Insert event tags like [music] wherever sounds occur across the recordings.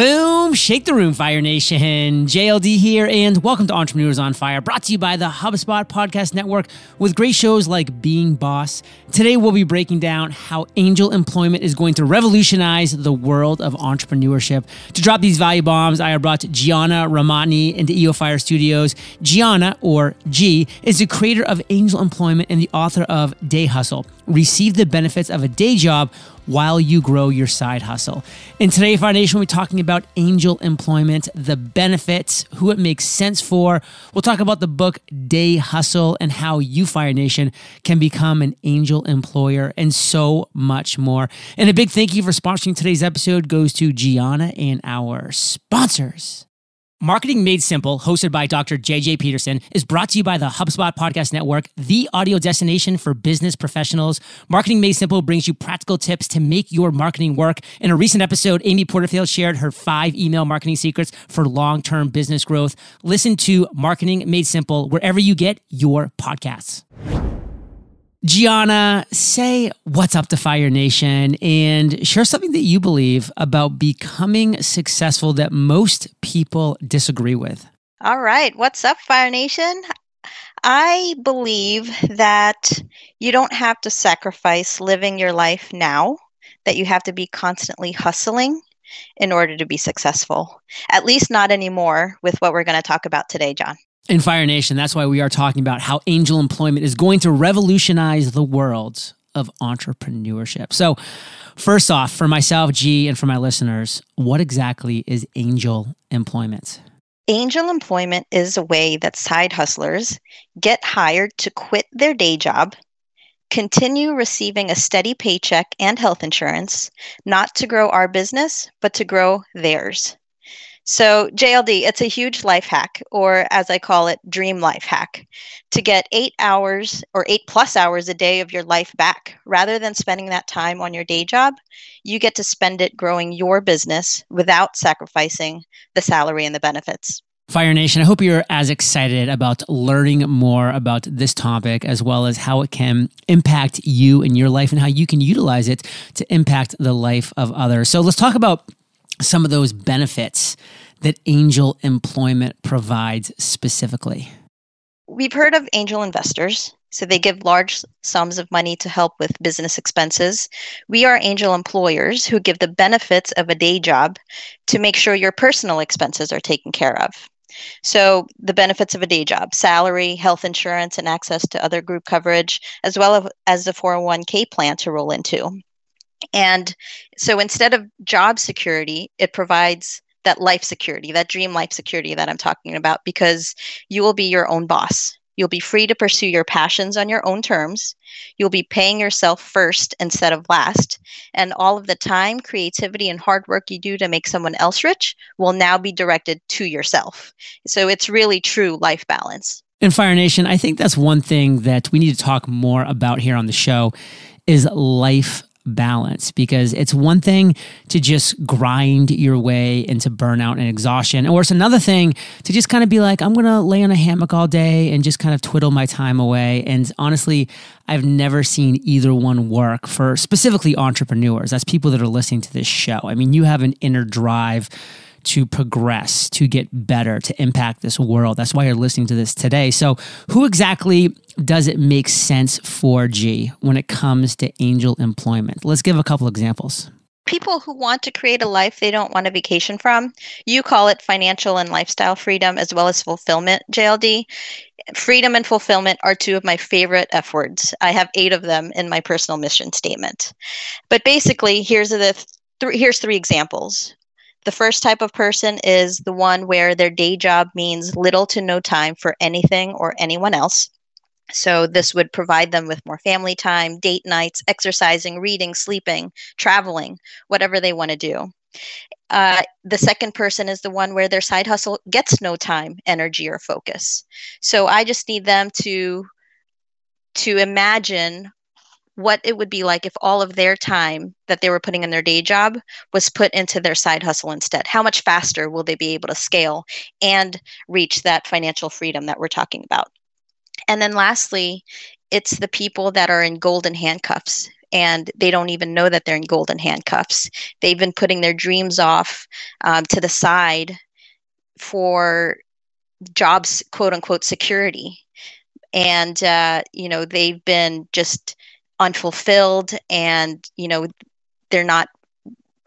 Boom! Shake the room, Fire Nation. JLD here, and welcome to Entrepreneurs on Fire, brought to you by the HubSpot Podcast Network with great shows like Being Boss. Today, we'll be breaking down how angel employment is going to revolutionize the world of entrepreneurship. To drop these value bombs, I have brought Gianna Rahmani into EO Fire Studios. Gianna, or G, is the creator of Angel Employment and the author of Day Hustle. Receive the benefits of a day job while you grow your side hustle. In today's Fire Nation, we're talking about angel employment, the benefits, who it makes sense for. We'll talk about the book Day Hustle and how you, Fire Nation, can become an angel employer and so much more. And a big thank you for sponsoring today's episode goes to Gianna and our sponsors. Marketing Made Simple, hosted by Dr. JJ Peterson, is brought to you by the HubSpot Podcast Network, the audio destination for business professionals. Marketing Made Simple brings you practical tips to make your marketing work. In a recent episode, Amy Porterfield shared her five email marketing secrets for long term business growth. Listen to Marketing Made Simple wherever you get your podcasts. Gianna, say what's up to Fire Nation and share something that you believe about becoming successful that most people disagree with. All right. What's up, Fire Nation? I believe that you don't have to sacrifice living your life now, that you have to be constantly hustling in order to be successful. At least not anymore with what we're going to talk about today, John in Fire Nation, that's why we are talking about how angel employment is going to revolutionize the world of entrepreneurship. So, first off, for myself, G, and for my listeners, what exactly is angel employment? Angel employment is a way that side hustlers get hired to quit their day job, continue receiving a steady paycheck and health insurance, not to grow our business, but to grow theirs. So, JLD, it's a huge life hack, or as I call it, dream life hack, to get eight hours or eight plus hours a day of your life back. Rather than spending that time on your day job, you get to spend it growing your business without sacrificing the salary and the benefits. Fire Nation, I hope you're as excited about learning more about this topic as well as how it can impact you in your life and how you can utilize it to impact the life of others. So let's talk about some of those benefits that angel employment provides specifically? We've heard of angel investors. So they give large sums of money to help with business expenses. We are angel employers who give the benefits of a day job to make sure your personal expenses are taken care of. So, the benefits of a day job salary, health insurance, and access to other group coverage, as well as the 401k plan to roll into. And so instead of job security, it provides that life security, that dream life security that I'm talking about, because you will be your own boss. You'll be free to pursue your passions on your own terms. You'll be paying yourself first instead of last. And all of the time, creativity, and hard work you do to make someone else rich will now be directed to yourself. So it's really true life balance. In Fire Nation, I think that's one thing that we need to talk more about here on the show is life balance because it's one thing to just grind your way into burnout and exhaustion or it's another thing to just kind of be like i'm gonna lay on a hammock all day and just kind of twiddle my time away. And honestly i've never seen either one work for specifically entrepreneurs. That's people that are listening to this show. I mean you have an inner drive to progress, to get better, to impact this world. That's why you're listening to this today. So, who exactly does it make sense for G when it comes to angel employment? Let's give a couple examples people who want to create a life they don't want to vacation from. You call it financial and lifestyle freedom as well as fulfillment, JLD. Freedom and fulfillment are two of my favorite F words. I have eight of them in my personal mission statement. But basically, here's the th- here's three examples. The first type of person is the one where their day job means little to no time for anything or anyone else. So, this would provide them with more family time, date nights, exercising, reading, sleeping, traveling, whatever they want to do. Uh, the second person is the one where their side hustle gets no time, energy, or focus. So, I just need them to to imagine what it would be like if all of their time that they were putting in their day job was put into their side hustle instead. How much faster will they be able to scale and reach that financial freedom that we're talking about? And then lastly, it's the people that are in golden handcuffs and they don't even know that they're in golden handcuffs. They've been putting their dreams off um, to the side for jobs, quote unquote, security. And, uh, you know, they've been just unfulfilled and, you know, they're not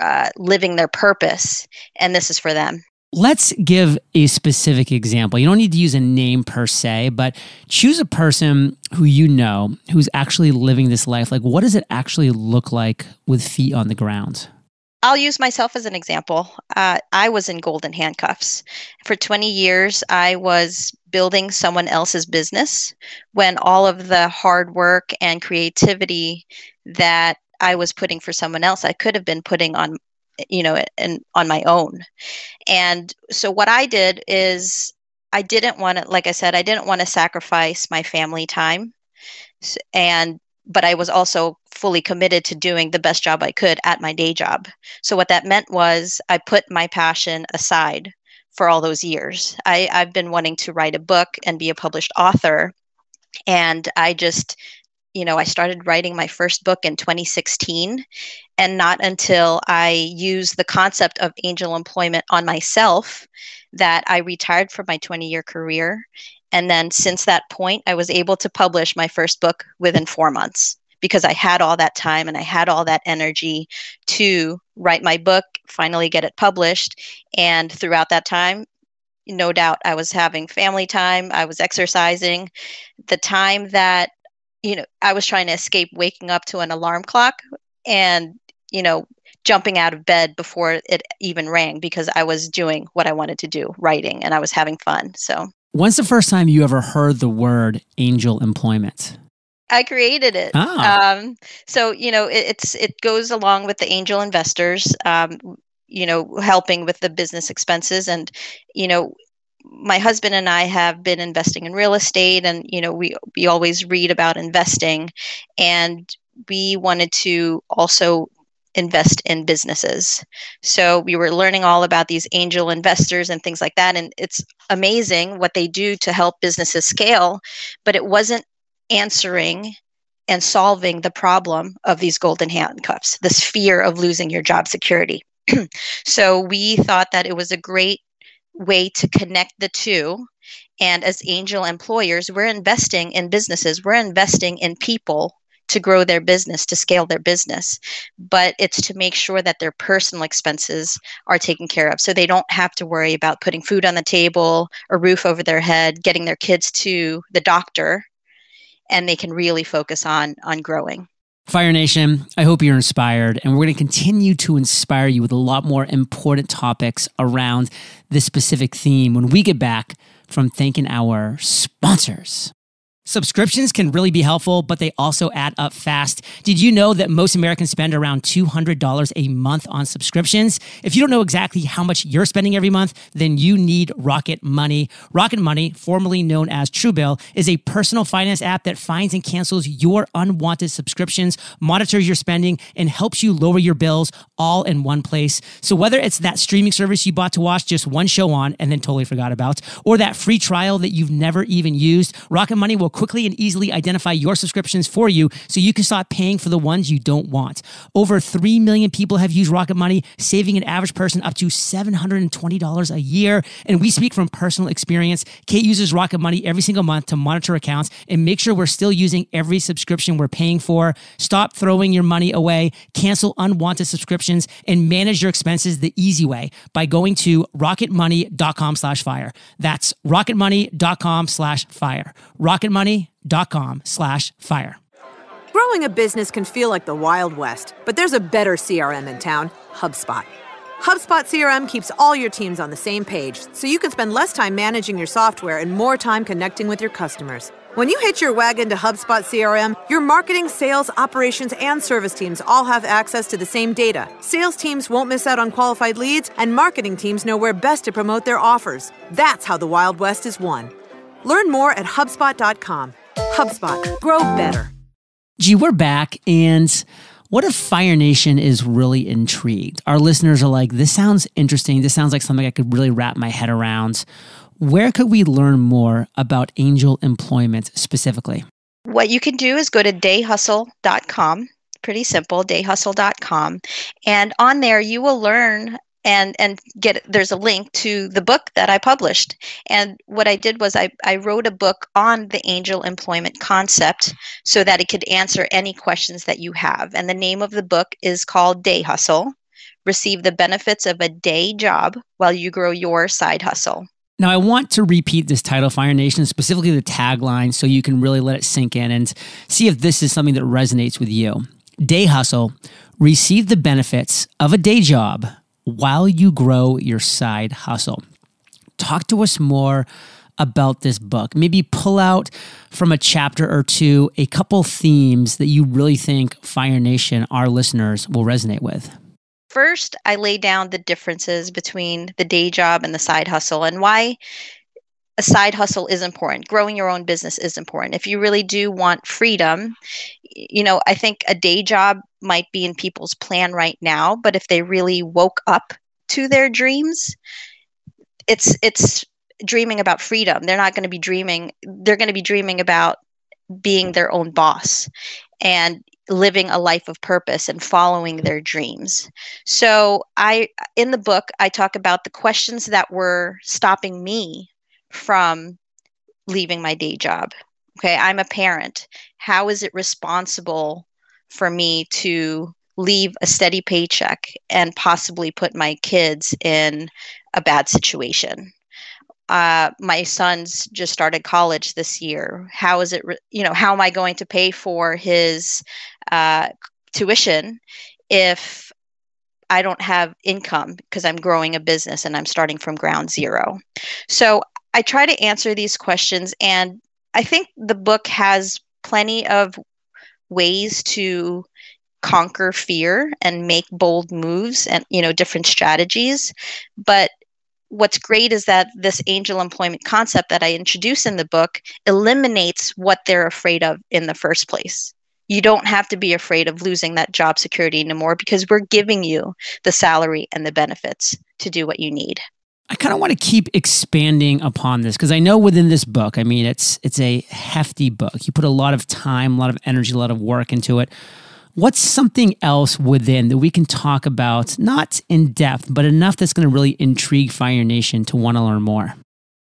uh, living their purpose. And this is for them. Let's give a specific example. You don't need to use a name per se, but choose a person who you know who's actually living this life. Like, what does it actually look like with feet on the ground? I'll use myself as an example. Uh, I was in golden handcuffs. For 20 years, I was building someone else's business when all of the hard work and creativity that I was putting for someone else, I could have been putting on you know and on my own. And so what i did is i didn't want to like i said i didn't want to sacrifice my family time. And but i was also fully committed to doing the best job i could at my day job. So what that meant was i put my passion aside for all those years I, i've been wanting to write a book and be a published author and i just you know, I started writing my first book in 2016. And not until I used the concept of angel employment on myself that I retired from my 20 year career. And then since that point, I was able to publish my first book within four months because I had all that time and I had all that energy to write my book, finally get it published. And throughout that time, no doubt I was having family time, I was exercising. The time that you know, I was trying to escape waking up to an alarm clock and, you know, jumping out of bed before it even rang because I was doing what I wanted to do, writing, and I was having fun. So, when's the first time you ever heard the word angel employment? I created it. Ah. Um, so you know, it, it's it goes along with the angel investors. Um, you know, helping with the business expenses, and you know, my husband and I have been investing in real estate and you know we we always read about investing and we wanted to also invest in businesses. So we were learning all about these angel investors and things like that and it's amazing what they do to help businesses scale, but it wasn't answering and solving the problem of these golden handcuffs, this fear of losing your job security. [clears throat] so we thought that it was a great way to connect the two. And as angel employers, we're investing in businesses, we're investing in people to grow their business, to scale their business. But it's to make sure that their personal expenses are taken care of. So they don't have to worry about putting food on the table, a roof over their head, getting their kids to the doctor, and they can really focus on on growing. Fire Nation, I hope you're inspired, and we're going to continue to inspire you with a lot more important topics around this specific theme when we get back from thanking our sponsors. Subscriptions can really be helpful, but they also add up fast. Did you know that most Americans spend around $200 a month on subscriptions? If you don't know exactly how much you're spending every month, then you need Rocket Money. Rocket Money, formerly known as Truebill, is a personal finance app that finds and cancels your unwanted subscriptions, monitors your spending, and helps you lower your bills all in one place. So whether it's that streaming service you bought to watch just one show on and then totally forgot about, or that free trial that you've never even used, Rocket Money will quickly and easily identify your subscriptions for you so you can stop paying for the ones you don't want. Over 3 million people have used Rocket Money, saving an average person up to $720 a year. And we speak from personal experience. Kate uses Rocket Money every single month to monitor accounts and make sure we're still using every subscription we're paying for. Stop throwing your money away, cancel unwanted subscriptions, and manage your expenses the easy way by going to rocketmoney.com slash fire. That's rocketmoney.com slash fire. Rocket Money money.com slash fire. Growing a business can feel like the Wild West, but there's a better CRM in town, HubSpot. HubSpot CRM keeps all your teams on the same page so you can spend less time managing your software and more time connecting with your customers. When you hitch your wagon to HubSpot CRM, your marketing, sales, operations, and service teams all have access to the same data. Sales teams won't miss out on qualified leads, and marketing teams know where best to promote their offers. That's how the Wild West is won. Learn more at HubSpot.com. HubSpot. Grow better. G, we're back. And what if Fire Nation is really intrigued? Our listeners are like, this sounds interesting. This sounds like something I could really wrap my head around. Where could we learn more about angel employment specifically? what you can do is go to dayhustle.com pretty simple dayhustle.com and on there you will learn and and get there's a link to the book that i published. And what i did was i, I wrote a book on the angel employment concept so that it could answer any questions that you have. And the name of the book is called day hustle. Receive the benefits of a day job while you grow your side hustle. Now, I want to repeat this title, Fire Nation, specifically the tagline, so you can really let it sink in and see if this is something that resonates with you. Day hustle, receive the benefits of a day job while you grow your side hustle. Talk to us more about this book. Maybe pull out from a chapter or two a couple themes that you really think Fire Nation, our listeners, will resonate with. First, I lay down the differences between the day job and the side hustle and why a side hustle is important. Growing your own business is important. If you really do want freedom, you know, I think a day job might be in people's plan right now, but if they really woke up to their dreams, it's it's dreaming about freedom. They're not going to be dreaming they're going to be dreaming about being their own boss and living a life of purpose and following their dreams. So I in the book I talk about the questions that were stopping me from leaving my day job. Okay, I'm a parent. How is it responsible for me to leave a steady paycheck and possibly put my kids in a bad situation? uh, my son's just started college this year. How is it, re- you know, how am I going to pay for his uh, tuition if I don't have income because I'm growing a business and I'm starting from ground zero? So I try to answer these questions, and I think the book has plenty of ways to conquer fear and make bold moves and you know different strategies but what's great is that this angel employment concept that I introduce in the book eliminates what they're afraid of in the first place. You don't have to be afraid of losing that job security anymore because we're giving you the salary and the benefits to do what you need. I kind of want to keep expanding upon this because I know within this book, I mean, it's it's a hefty book. You put a lot of time, a lot of energy, a lot of work into it. What's something else within that we can talk about, not in depth, but enough that's going to really intrigue Fire Nation to want to learn more?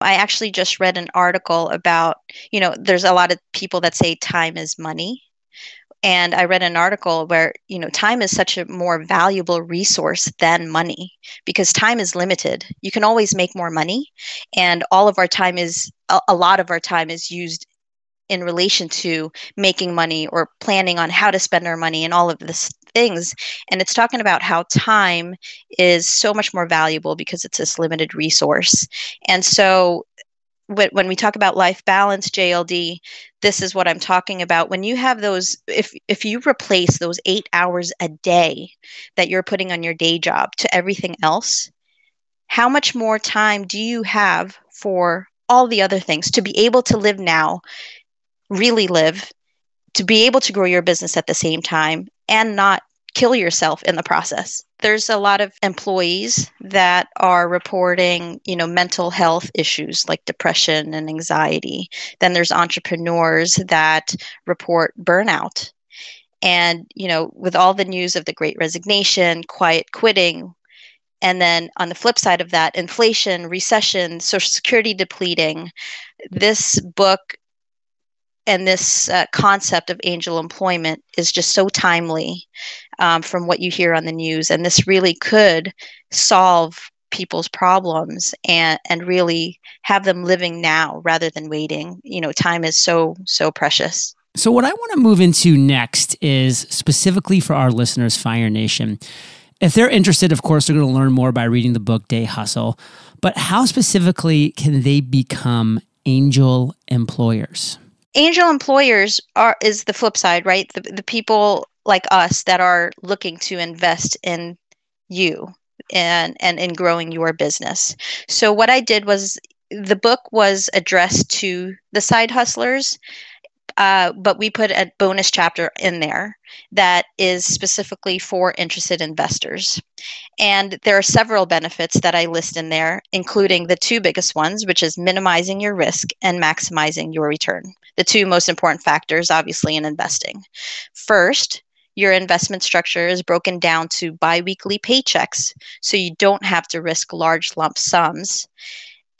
I actually just read an article about, you know, there's a lot of people that say time is money. And I read an article where, you know, time is such a more valuable resource than money because time is limited. You can always make more money. And all of our time is, a lot of our time is used in relation to making money or planning on how to spend our money and all of this things and it's talking about how time is so much more valuable because it's this limited resource and so when we talk about life balance jld this is what i'm talking about. When you have those if if you replace those eight hours a day that you're putting on your day job to everything else how much more time do you have for all the other things to be able to live now really live to be able to grow your business at the same time and not kill yourself in the process. There's a lot of employees that are reporting, you know, mental health issues like depression and anxiety. Then there's entrepreneurs that report burnout. And, you know, with all the news of the great resignation, quiet quitting, and then on the flip side of that, inflation, recession, social security depleting, this book and this uh, concept of angel employment is just so timely um, from what you hear on the news and this really could solve people's problems and and really have them living now rather than waiting. You know time is so so precious. So what i want to move into next is specifically for our listeners fire nation. If they're interested of course they're going to learn more by reading the book day hustle. But how specifically can they become angel employers angel employers are is the flip side right the, the people like us that are looking to invest in you and and in growing your business so what i did was the book was addressed to the side hustlers uh, but we put a bonus chapter in there that is specifically for interested investors. And there are several benefits that I list in there, including the two biggest ones, which is minimizing your risk and maximizing your return. The two most important factors, obviously, in investing. First, your investment structure is broken down to biweekly paychecks, so you don't have to risk large lump sums.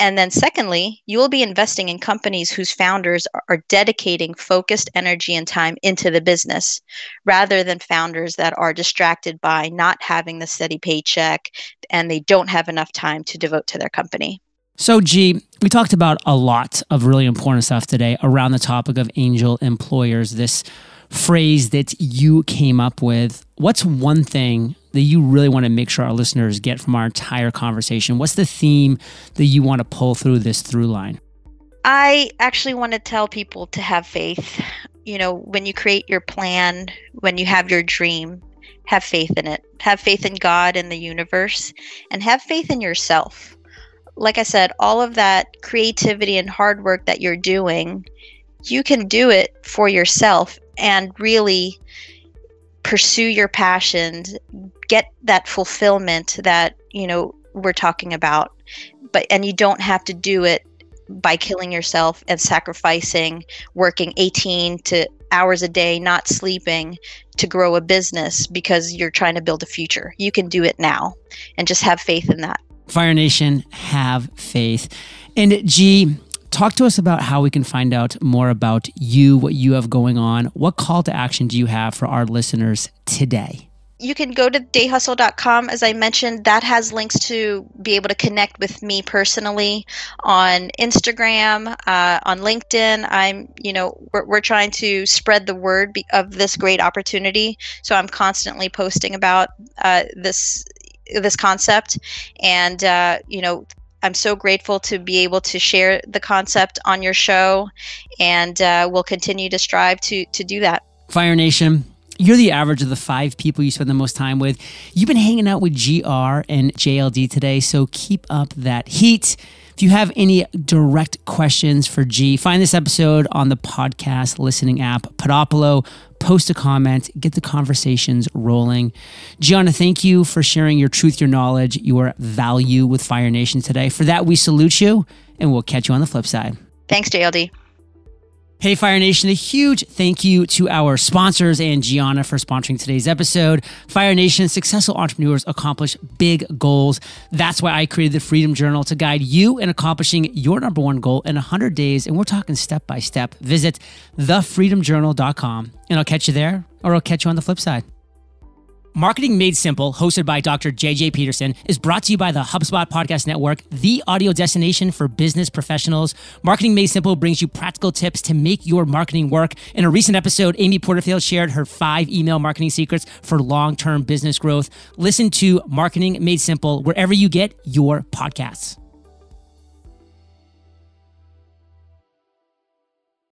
And then, secondly, you will be investing in companies whose founders are dedicating focused energy and time into the business rather than founders that are distracted by not having the steady paycheck and they don't have enough time to devote to their company. So, G, we talked about a lot of really important stuff today around the topic of angel employers, this phrase that you came up with. What's one thing that you really want to make sure our listeners get from our entire conversation? What's the theme that you want to pull through this through line? I actually want to tell people to have faith. You know, when you create your plan, when you have your dream, have faith in it. Have faith in God and the universe, and have faith in yourself. Like I said, all of that creativity and hard work that you're doing, you can do it for yourself and really pursue your passions, get that fulfillment that, you know, we're talking about. But and you don't have to do it by killing yourself and sacrificing working 18 to hours a day not sleeping to grow a business because you're trying to build a future. You can do it now and just have faith in that. Fire Nation, have faith. And G, talk to us about how we can find out more about you, what you have going on. What call to action do you have for our listeners today? you can go to dayhustle.com as i mentioned that has links to be able to connect with me personally on instagram uh, on linkedin i'm you know we're, we're trying to spread the word of this great opportunity so i'm constantly posting about uh, this this concept and uh, you know I'm so grateful to be able to share the concept on your show, and uh, we'll continue to strive to to do that. Fire Nation, you're the average of the five people you spend the most time with. You've been hanging out with GR and JLD today, so keep up that heat. If you have any direct questions for G, find this episode on the podcast listening app, Podopolo. Post a comment, get the conversations rolling. Gianna, thank you for sharing your truth, your knowledge, your value with Fire Nation today. For that, we salute you, and we'll catch you on the flip side. Thanks, JLD. Hey, Fire Nation, a huge thank you to our sponsors and Gianna for sponsoring today's episode. Fire Nation, successful entrepreneurs accomplish big goals. That's why I created the Freedom Journal to guide you in accomplishing your number one goal in 100 days. And we're talking step by step. Visit thefreedomjournal.com and I'll catch you there or I'll catch you on the flip side. Marketing Made Simple, hosted by Dr. JJ Peterson, is brought to you by the HubSpot Podcast Network, the audio destination for business professionals. Marketing Made Simple brings you practical tips to make your marketing work. In a recent episode, Amy Porterfield shared her five email marketing secrets for long term business growth. Listen to Marketing Made Simple wherever you get your podcasts.